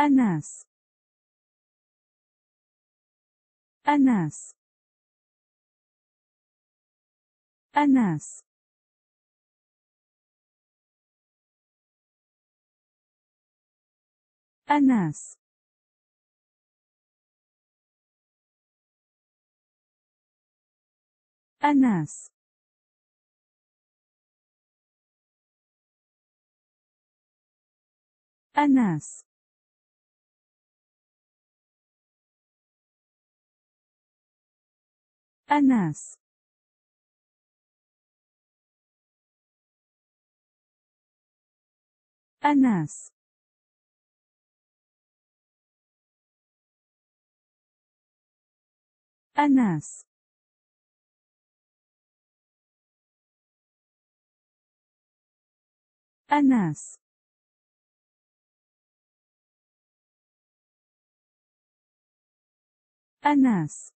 أناس. أناس. أناس. أناس. أناس. أناس. أناس. أناس. أناس. أناس. أناس.